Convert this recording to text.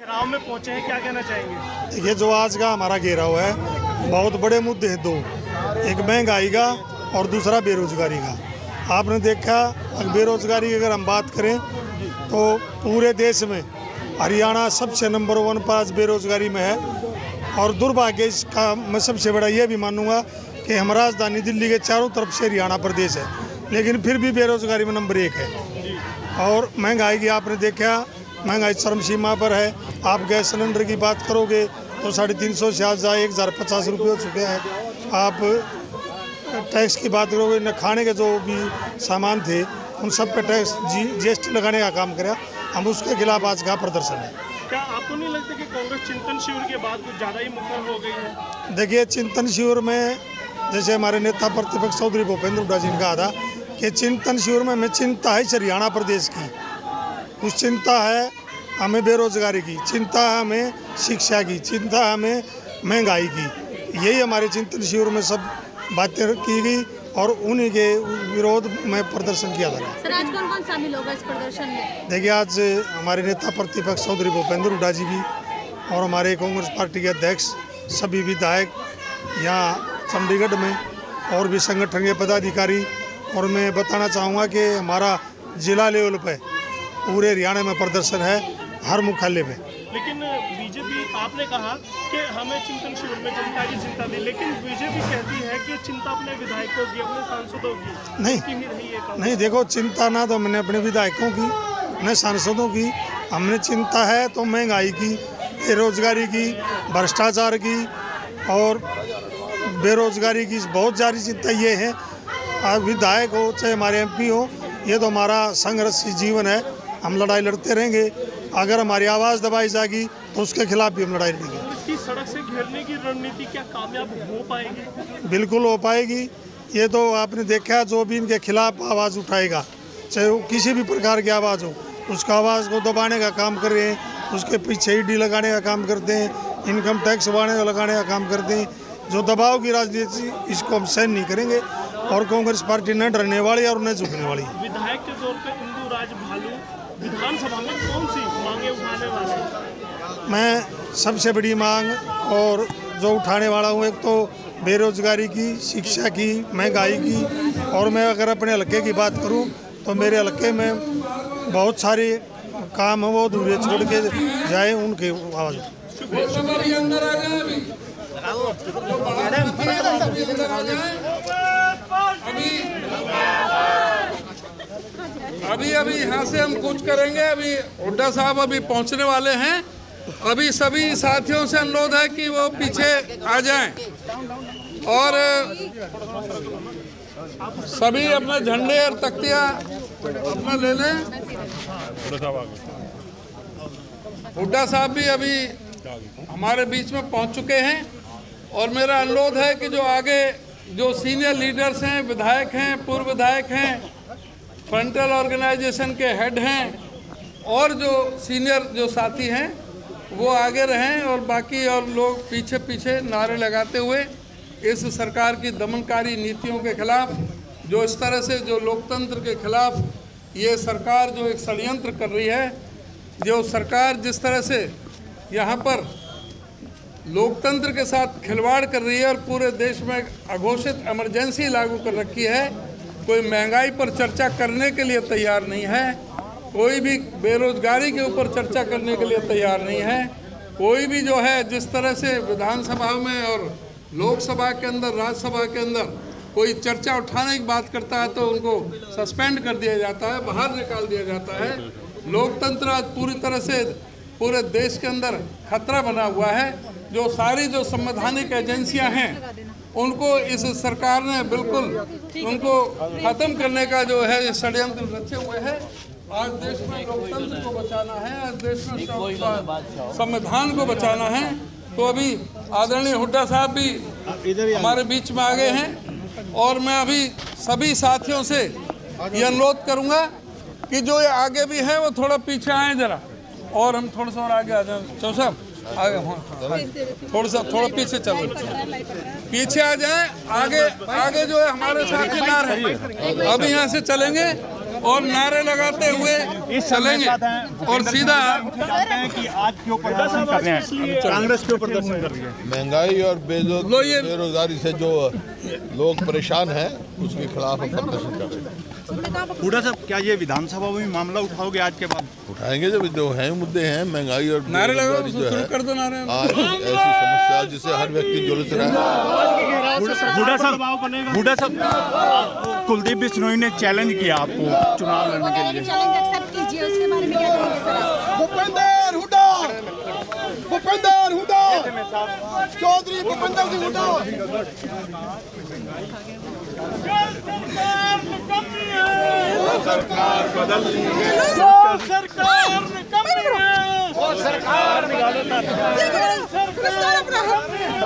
घेराव में पहुँचे हैं, क्या कहना चाहेंगे? देखिए जो आज का हमारा घेराव है, बहुत बड़े मुद्दे हैं दो। एक महँगाई का और दूसरा बेरोजगारी का। आपने देखा बेरोजगारी की अगर हम बात करें तो पूरे देश में हरियाणा सबसे नंबर वन पर आज बेरोजगारी में है। और दुर्भाग्य, इसका मैं सबसे बड़ा ये भी मानूँगा कि हम राजधानी दिल्ली के चारों तरफ़ से हरियाणा प्रदेश है, लेकिन फिर भी बेरोजगारी में नंबर एक है। और महँगाई की आपने देखा, महँगाई चरम सीमा पर है। आप गैस सिलेंडर की बात करोगे तो साढ़े तीन सौ से आज एक हज़ार पचास रुपये हो चुके हैं। आप टैक्स की बात करोगे न खाने के जो भी सामान थे उन सब पे टैक्स जी जीएसटी लगाने का काम करा। हम उसके खिलाफ आज का प्रदर्शन है। क्या आपको नहीं लगता कि कांग्रेस चिंतन शिविर के बाद कुछ ज़्यादा ही मुखर हो गई है? देखिए चिंतन शिविर में जैसे हमारे नेता प्रतिपक्ष चौधरी भूपेंद्र हुड्डा जी ने कहा था कि चिंतन शिविर में हमें चिंता है हरियाणा प्रदेश की। कुछ चिंता है हमें बेरोजगारी की चिंता है हमें शिक्षा की चिंता है हमें महँगाई की। यही हमारे चिंतन शिविर में सब बातें की गई और उन्हीं के विरोध में प्रदर्शन किया जा रहा है। सर आज कौन कौन शामिल होगा इस प्रदर्शन में? देखिए आज हमारे नेता प्रतिपक्ष चौधरी भूपेंद्र हुड्डा जी भी और हमारे कांग्रेस पार्टी के अध्यक्ष सभी विधायक यहाँ चंडीगढ़ में और भी संगठन के पदाधिकारी। और मैं बताना चाहूँगा कि हमारा जिला लेवल पर पूरे हरियाणा में प्रदर्शन है। हर मुख्यालय में। लेकिन बीजेपी आपने कहा कि हमें चिंतन शिविर में जनता की चिंता थी लेकिन बीजेपी कहती है कि चिंता अपने विधायकों की अपने सांसदों की नहीं। उसकी ही रही है नहीं देखो चिंता ना तो मैंने अपने विधायकों की न सांसदों की हमने चिंता है तो महँगाई की बेरोजगारी की भ्रष्टाचार की और बेरोजगारी की बहुत सारी चिंता ये है। आज विधायक हो चाहे हमारे एमपी हो ये तो हमारा संघर्ष जीवन है हम लड़ाई लड़ते रहेंगे। अगर हमारी आवाज़ दबाई जाएगी तो उसके खिलाफ भी हम लड़ाई लड़ेंगे इसकी सड़क से घेरने की रणनीति क्या कामयाब हो पाएगी? बिल्कुल हो पाएगी। ये तो आपने देखा जो भी इनके खिलाफ आवाज़ उठाएगा चाहे वो किसी भी प्रकार की आवाज़ हो उसका आवाज़ को दबाने का काम कर रहे हैं उसके पीछे ईडी लगाने का काम करते हैं इनकम टैक्स बढ़ाने लगाने का काम करते हैं। जो दबाव की राजनीति इसको हम सहन नहीं करेंगे और कांग्रेस पार्टी न डरने वाली और न झुकने वाली विधायक के तौर पर इंदू राज भालू विधानसभा में कौन सी मांगे उठाने वाले? मैं सबसे बड़ी मांग और जो उठाने वाला हूँ, एक तो बेरोजगारी की, शिक्षा की, महँगाई की, और मैं अगर अपने हलके की बात करूँ तो मेरे हलके में बहुत सारे काम हैं, वो अधूरे छोड़ के जाए, उनके आवाज़ अभी अभी यहाँ से हम कुछ करेंगे। अभी हुड्डा साहब अभी पहुँचने वाले हैं। अभी सभी साथियों से अनुरोध है कि वो पीछे आ जाएँ। और सभी अपने झंडे और तख्तियाँ अपना ले लें। हुड्डा साहब भी अभी हमारे बीच में पहुँच चुके हैं। और मेरा अनुरोध है कि जो आगे जो सीनियर लीडर्स हैं, विधायक हैं, पूर्व विधायक हैं फ्रंटल ऑर्गेनाइजेशन के हेड हैं और जो सीनियर जो साथी हैं, वो आगे रहें और बाकी और लोग पीछे पीछे नारे लगाते हुए इस सरकार की दमनकारी नीतियों के खिलाफ, जो इस तरह से जो लोकतंत्र के खिलाफ ये सरकार जो एक षडयंत्र कर रही है, जो सरकार जिस तरह से यहाँ पर लोकतंत्र के साथ खिलवाड़ कर रही है और पूरे देश में अघोषित इमरजेंसी लागू कर रखी है कोई महँगाई पर चर्चा करने के लिए तैयार नहीं है, कोई भी बेरोजगारी के ऊपर चर्चा करने के लिए तैयार नहीं है, कोई भी जो है, जिस तरह से विधानसभा में और लोकसभा के अंदर, राज्यसभा के अंदर कोई चर्चा उठाने की बात करता है तो उनको सस्पेंड कर दिया जाता है, बाहर निकाल दिया जाता है। लोकतंत्र आज पूरी तरह से पूरे देश के अंदर खतरा बना हुआ है, जो सारी जो संवैधानिक एजेंसियाँ हैं उनको इस सरकार ने बिल्कुल उनको खत्म करने का जो है षड्यंत्र रचे हुए हैं। आज देश में लोकतंत्र को बचाना है आज देश में संविधान को बचाना है। तो अभी आदरणीय हुड्डा साहब भी हमारे बीच में आ गए हैं और मैं अभी सभी साथियों से ये अनुरोध करूँगा कि जो ये आगे भी है वो थोड़ा पीछे आए जरा। और हम थोड़ा सा और आगे आ जाए। चौ साहब आगे हाँ, हाँ, थोड़ा सा थोड़ा पीछे चलो। पीछे आ जाए आगे आगे जो है हमारे साथी ना रहे अभी यहाँ से चलेंगे और नारे लगाते हुए चलेंगे। और सीधा कि आज क्यों प्रदर्शन कर रहे हैं। कांग्रेस क्यों प्रदर्शन कर रही है। महँगाई और बेरो- बेरोजगारी से जो लोग परेशान हैं उसके खिलाफ हम प्रदर्शन कर रहे हैं। हुडा साहब क्या ये विधानसभा में मामला उठाओगे आज के बाद? उठाएँगे जब जो है मुद्दे हैं महँगाई और नारे जो शुरू है कर दो नारे। आज ऐसी समस्या जिसे हर व्यक्ति जुलस रहा है। हुडा साहब हुडा साहब कुलदीप बिश्नोई ने चैलेंज किया आपको चुनाव लड़ने के लिए। चैलेंज एक्सेप्ट कीजिए उसके बारे में क्या कहेंगे सर आप? है। जो सरकार हुड्डा है। वो सरकार सरकार